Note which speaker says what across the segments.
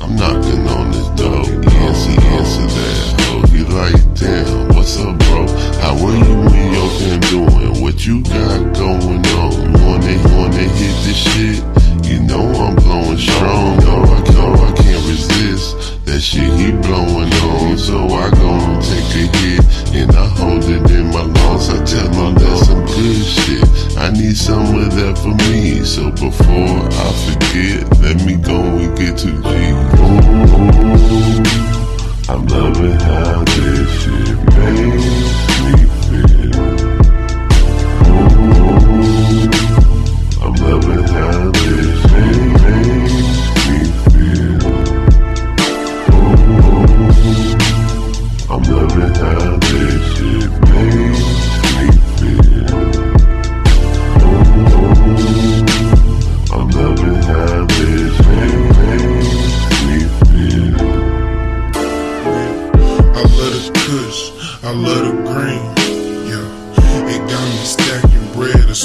Speaker 1: I'm knocking on his door. Answer, answer that. I'll like, damn, what's up, bro? How are you and doing? What you got going on? Wanna, wanna hit this shit? You know I'm blowing strong. No, I, no, I can't resist. That shit he blowing on. So I gon' take a hit. And I hold it in my lungs. I tell my that's some good shit. I need some of that for me. So before I forget, let me go and get to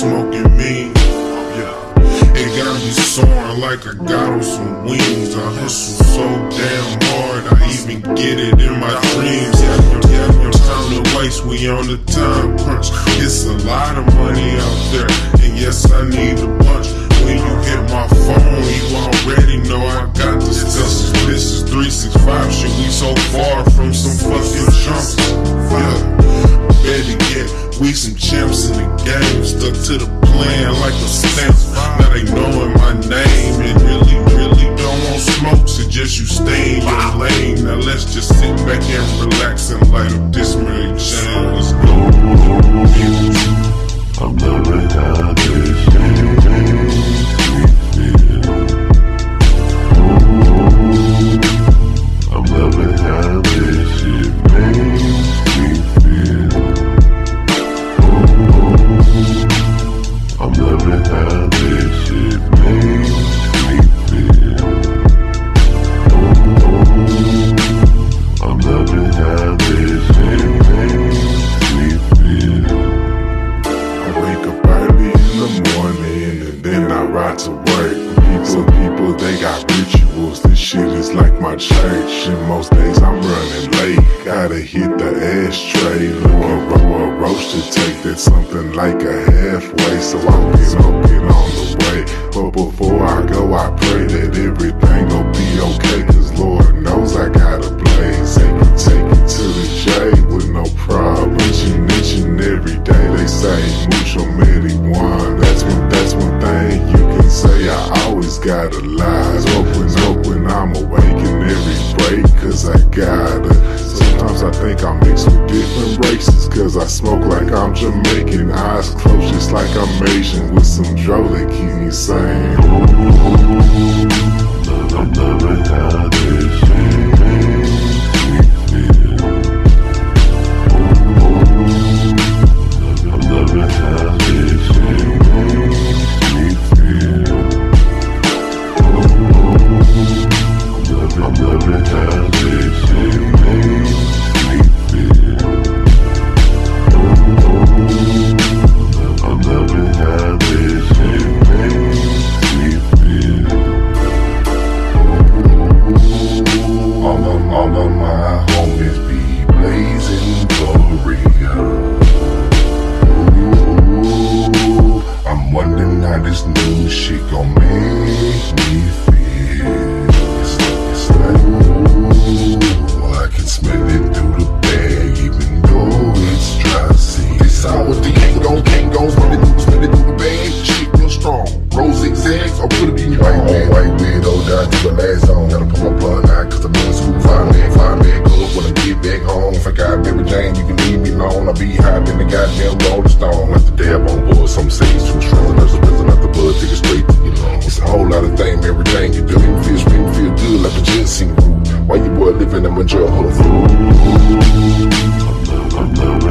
Speaker 2: smoking me. Yeah. It got me soaring like I got on some wings. I hustle so damn hard, I even get it in my dreams. Yeah, yeah, time to waste, we on the time crunch. It's a lot of money out there, and yes, I need a bunch. When you hit my phone, you already know I got this stuff. This is 365 should we so far from some fucking chumps. Yeah, better get we some champs in the game stuck to the plan like a stamp. Now they knowin' my name and really, really don't want smoke. Suggest you stay in your lane. Now let's just sit back and relax and light up this Mary Jane. Let's go.
Speaker 1: I'm not like how
Speaker 3: Early in the morning and then I ride to work. People, people, they got rituals. This shit is like my church And most days I'm running late. Gotta hit the ashtray. Little row, a roach to take That's something like a halfway. So I'm smoking on the way. But before I go, I pray that everything say with your marijuana. That's one, that's one thing you can say. I always gotta lie. Open, open. I'm awaking every break, cause I gotta. Sometimes I think I mix with different races, cause I smoke like I'm Jamaican. Eyes closed just like I'm Asian, with some dro that keep me sane. Ooh, ooh,
Speaker 1: ooh.
Speaker 4: Why you boy living in Major Hoof?
Speaker 1: I'm I'm